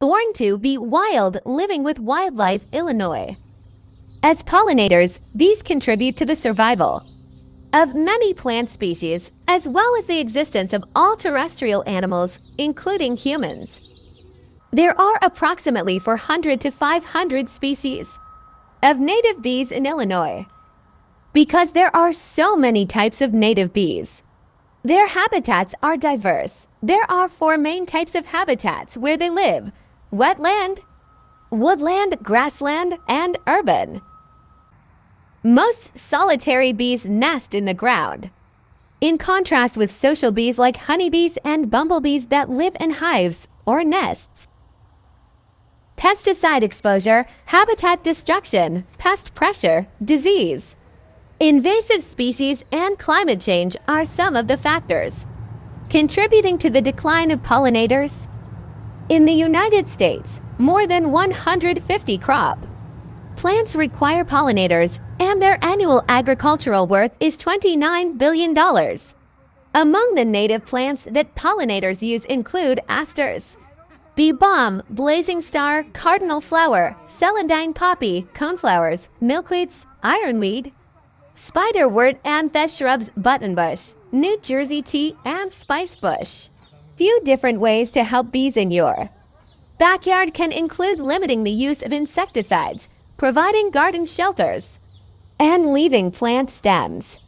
Born to be wild, living with wildlife, Illinois. As pollinators, bees contribute to the survival of many plant species, as well as the existence of all terrestrial animals, including humans. There are approximately 400 to 500 species of native bees in Illinois. Because there are so many types of native bees, their habitats are diverse. There are four main types of habitats where they live wetland, woodland, grassland, and urban. Most solitary bees nest in the ground. In contrast with social bees like honeybees and bumblebees that live in hives or nests. Pesticide exposure, habitat destruction, pest pressure, disease. Invasive species and climate change are some of the factors contributing to the decline of pollinators in the United States, more than 150 crop plants require pollinators, and their annual agricultural worth is $29 billion. Among the native plants that pollinators use include asters, bee balm, blazing star, cardinal flower, celandine poppy, coneflowers, milkweeds, ironweed, spiderwort, and the shrubs buttonbush, New Jersey tea, and spicebush few different ways to help bees in your backyard can include limiting the use of insecticides, providing garden shelters, and leaving plant stems.